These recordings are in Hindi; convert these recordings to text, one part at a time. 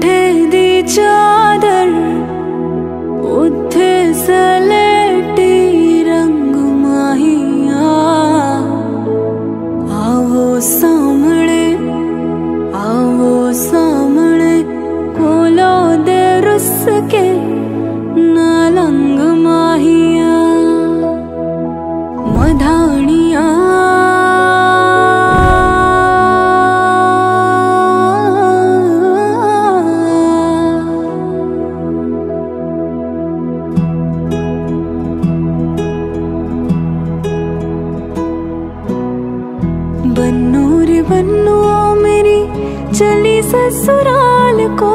대디죠 बन्नू रे बन्नू मेरी चली ससुराल को।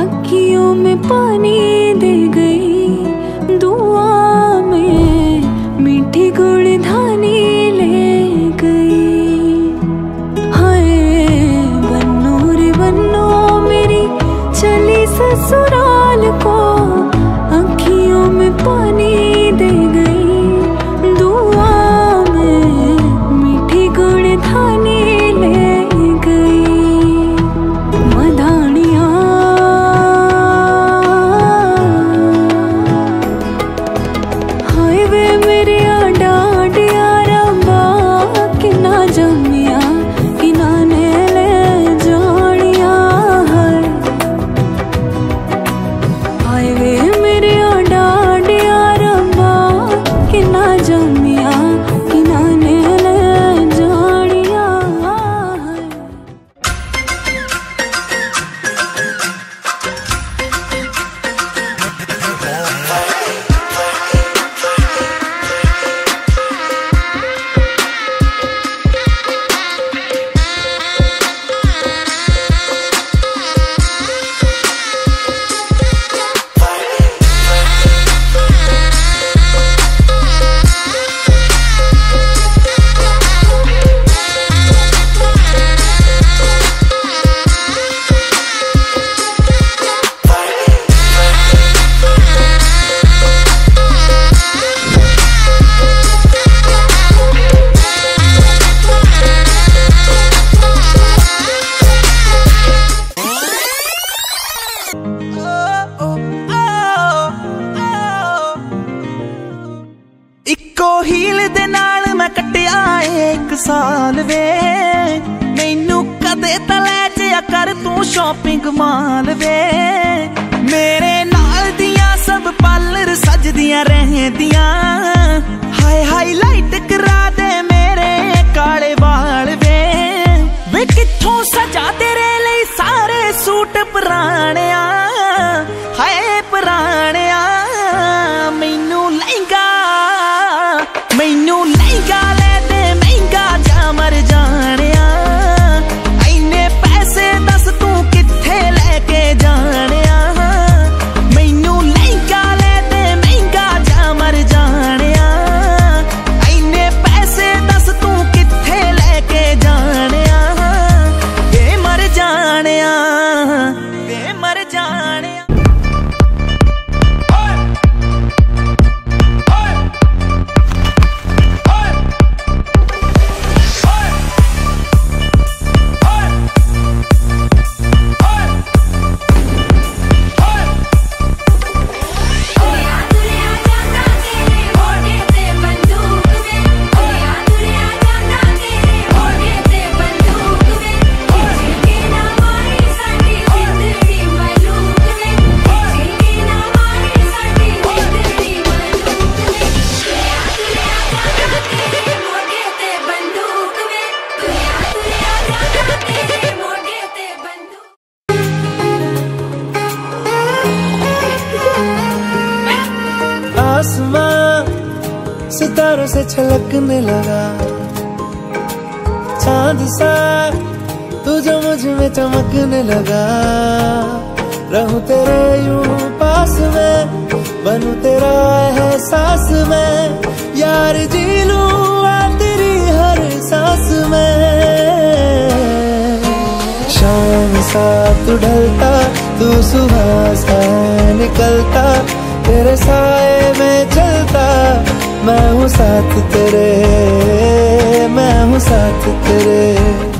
अखियों में पानी दे गई, दुआ में मीठी गुड़ धानी ले गई। हाय बन्नू रे बन्नू मेरी चली ससुराल ਇੱਕ ਸਾਲ ਵੇ। ਮੈਨੂੰ ਕਦੇ ਤਾਂ ਲੈ ਜਿਆ ਕਰ ਤੂੰ ਸ਼ਾਪਿੰਗ ਮਾਲ ਵੇ। ਮੇਰੇ ਨਾਲ ਦੀਆਂ ਸਭ ਪਾਰਲਰ ਸਜਦੀਆਂ ਰਹਿੰਦੀਆਂ। ਹਾਈ सितारों से छलकने लगा। चाँद सा तू जो मुझमें चमकने लगा। रहूँ तेरे यूँ पास में, बनू तेरा एहसास में। यार जी लूँ तेरी हर सांस में। शाम सा तू ढलता, तू सुबह सा निकलता। तेरे साए में चलता मैं हूँ साथ तेरे मैं हूँ साथ तेरे।